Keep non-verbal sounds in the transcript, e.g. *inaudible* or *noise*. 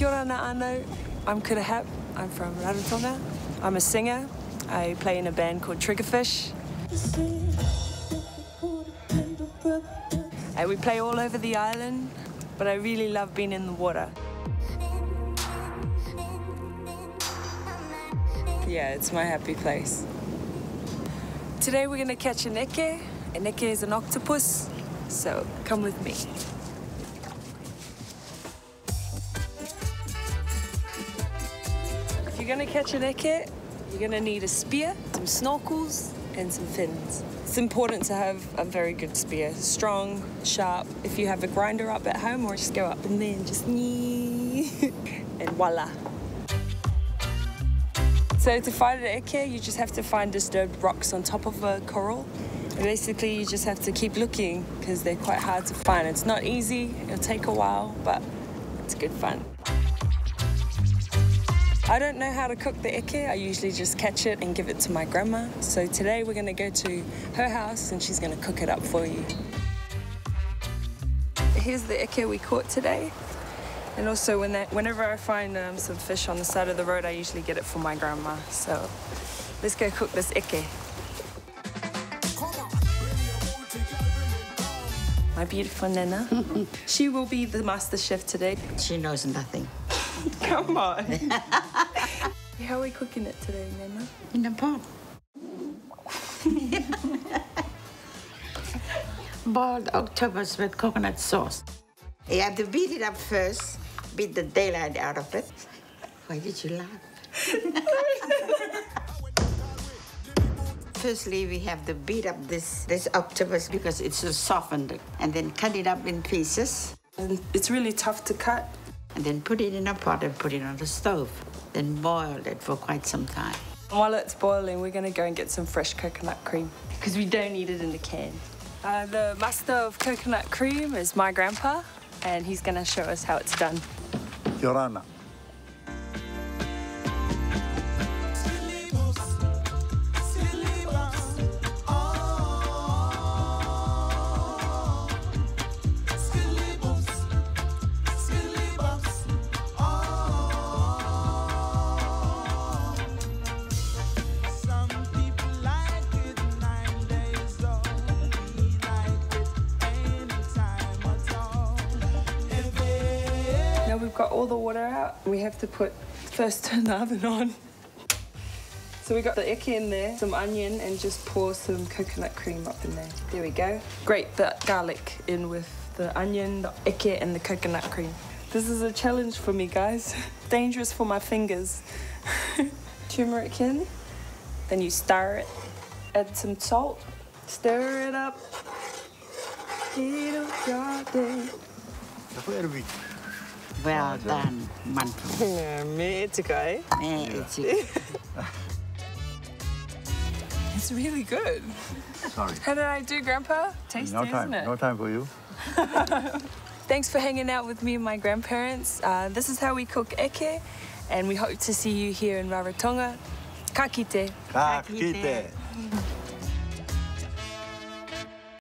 Kia orana anau. I'm Kurahap. I'm from Rarotonga. I'm a singer. I play in a band called Triggerfish. And we play all over the island, but I really love being in the water. Yeah, it's my happy place. Today we're gonna catch an eke. An eke is an octopus, so come with me. You're gonna catch an eke, you're gonna need a spear, some snorkels, and some fins. It's important to have a very good spear, strong, sharp. If you have a grinder up at home, or just go up and then just *laughs* and voila. So to find an eke, you just have to find disturbed rocks on top of a coral. Basically, you just have to keep looking because they're quite hard to find. It's not easy, it'll take a while, but it's good fun. I don't know how to cook the eke. I usually just catch it and give it to my grandma. So today we're gonna go to her house and she's gonna cook it up for you. Here's the eke we caught today. And also when that, whenever I find um, some fish on the side of the road, I usually get it for my grandma. So let's go cook this eke. My beautiful Nana. *laughs* she will be the master chef today. She knows nothing. *laughs* Come on. *laughs* How are we cooking it today, Nana? In a pot. *laughs* Boiled octopus with coconut sauce. You have to beat it up first, beat the daylight out of it. Why did you laugh? Firstly, we have to beat up this, this octopus because it's so softened, and then cut it up in pieces, And it's really tough to cut. And then put it in a pot and put it on the stove. Then boil it for quite some time. While it's boiling, we're gonna go and get some fresh coconut cream because we don't need it in the can. Uh, the master of coconut cream is my grandpa, and he's gonna show us how it's done. Yorana. Some Now we've got all the water out. We have to put first *laughs* turn the oven on. So we got the eke in there, some onion, and just pour some coconut cream up in there. There we go. Grate the garlic in with the onion, the eke, and the coconut cream. This is a challenge for me, guys. *laughs* Dangerous for my fingers. *laughs* Turmeric in, then you stir it. Add some salt, stir it up. Garden. Apa Erwi? Well done, mantu. *laughs* Yeah, me, it's a guy. Eh, it's- *laughs* It's really good. Sorry. How did I do, Grandpa? Tasty, No time. isn't it? No time for you. *laughs* Thanks for hanging out with me and my grandparents. Uh, this is how we cook eke, and we hope to see you here in Rarotonga. Ka kite. Ka kite.